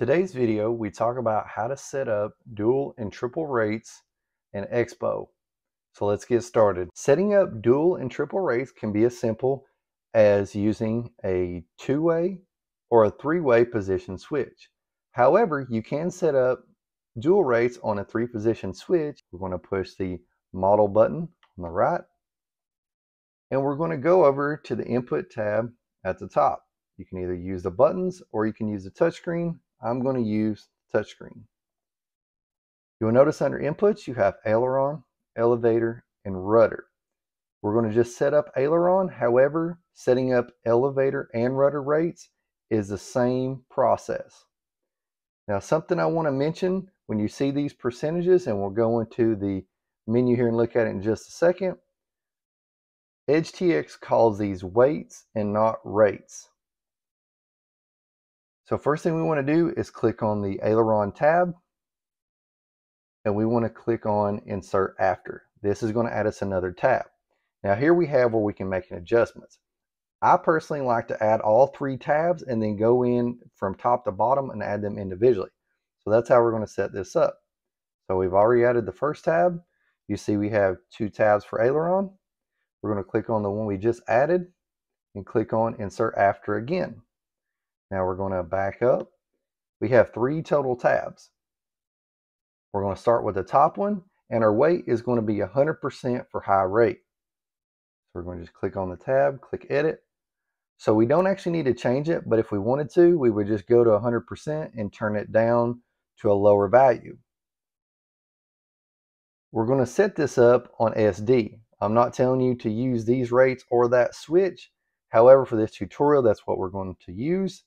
Today's video, we talk about how to set up dual and triple rates in Expo. So let's get started. Setting up dual and triple rates can be as simple as using a two-way or a three-way position switch. However, you can set up dual rates on a three position switch. We're going to push the model button on the right and we're going to go over to the input tab at the top. You can either use the buttons or you can use the touchscreen. I'm going to use touchscreen. You'll notice under inputs you have aileron, elevator, and rudder. We're going to just set up aileron. However, setting up elevator and rudder rates is the same process. Now something I want to mention when you see these percentages, and we'll go into the menu here and look at it in just a second. EdgeTX calls these weights and not rates. So first thing we want to do is click on the aileron tab and we want to click on insert after. This is going to add us another tab. Now here we have where we can make an adjustments. I personally like to add all three tabs and then go in from top to bottom and add them individually. So that's how we're going to set this up. So we've already added the first tab. You see we have two tabs for aileron. We're going to click on the one we just added and click on insert after again. Now we're going to back up. We have three total tabs. We're going to start with the top one and our weight is going to be 100% for high rate. So we're going to just click on the tab, click edit, so we don't actually need to change it, but if we wanted to, we would just go to 100% and turn it down to a lower value. We're going to set this up on SD. I'm not telling you to use these rates or that switch. However, for this tutorial, that's what we're going to use.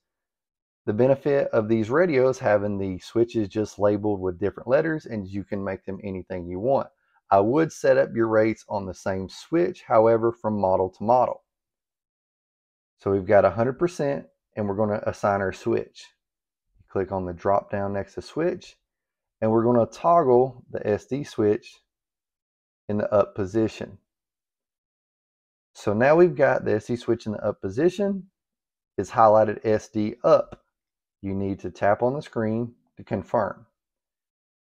The benefit of these radios having the switches just labeled with different letters and you can make them anything you want. I would set up your rates on the same switch, however, from model to model. So we've got 100% and we're going to assign our switch. Click on the drop down next to switch and we're going to toggle the SD switch in the up position. So now we've got the SD switch in the up position. It's highlighted SD up. You need to tap on the screen to confirm.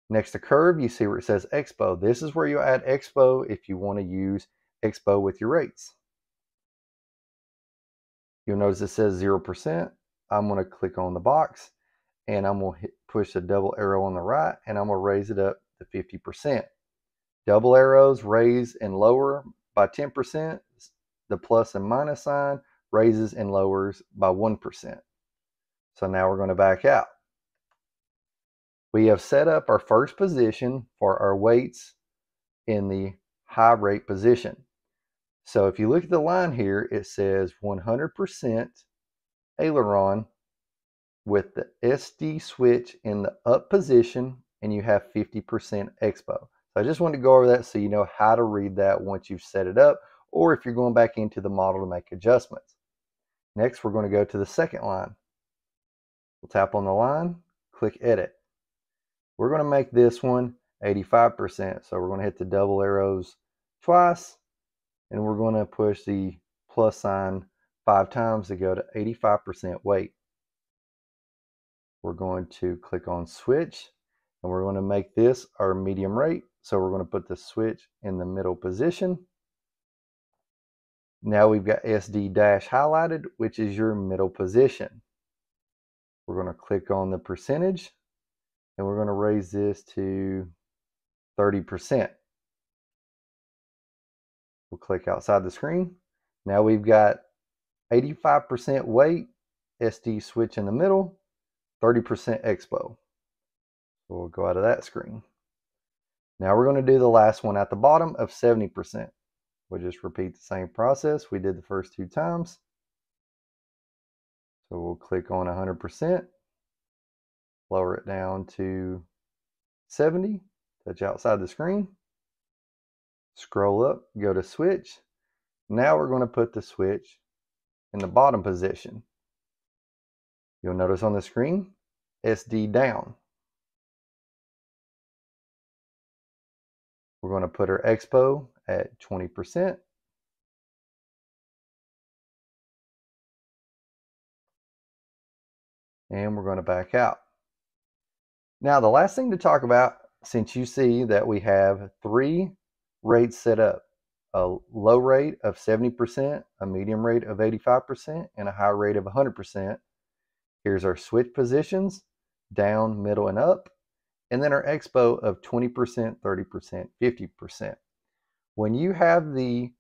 Next to curve, you see where it says Expo. This is where you add Expo if you want to use Expo with your rates. You'll notice it says 0%. I'm going to click on the box and I'm going to push the double arrow on the right and I'm going to raise it up to 50%. Double arrows raise and lower by 10%. The plus and minus sign raises and lowers by 1%. So now we're going to back out. We have set up our first position for our weights in the high rate position. So if you look at the line here, it says 100% aileron with the SD switch in the up position and you have 50% expo. So I just wanted to go over that so you know how to read that once you've set it up or if you're going back into the model to make adjustments. Next, we're going to go to the second line. We'll tap on the line, click edit. We're going to make this one 85%. So we're going to hit the double arrows twice and we're going to push the plus sign five times to go to 85% weight. We're going to click on switch and we're going to make this our medium rate. So we're going to put the switch in the middle position. Now we've got SD dash highlighted, which is your middle position. We're going to click on the percentage and we're going to raise this to 30%. We'll click outside the screen. Now we've got 85% weight, SD switch in the middle, 30% expo. So we'll go out of that screen. Now we're going to do the last one at the bottom of 70%. We'll just repeat the same process we did the first two times. So we'll click on 100%, lower it down to 70, touch outside the screen. Scroll up, go to switch. Now we're going to put the switch in the bottom position. You'll notice on the screen, SD down. We're going to put our expo at 20%. And we're going to back out. Now, the last thing to talk about, since you see that we have three rates set up, a low rate of 70%, a medium rate of 85%, and a high rate of 100%. Here's our switch positions, down, middle, and up, and then our expo of 20%, 30%, 50%. When you have the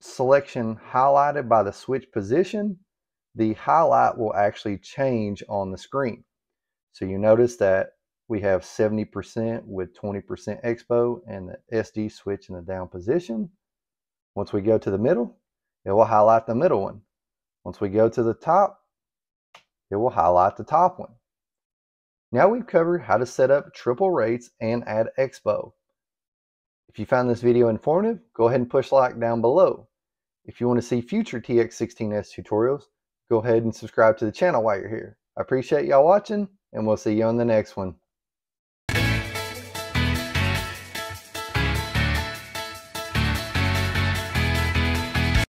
selection highlighted by the switch position, the highlight will actually change on the screen. So you notice that we have 70% with 20% expo and the SD switch in the down position. Once we go to the middle, it will highlight the middle one. Once we go to the top, it will highlight the top one. Now we've covered how to set up triple rates and add expo. If you found this video informative, go ahead and push like down below. If you want to see future TX16S tutorials, go ahead and subscribe to the channel while you're here. I appreciate y'all watching, and we'll see you on the next one.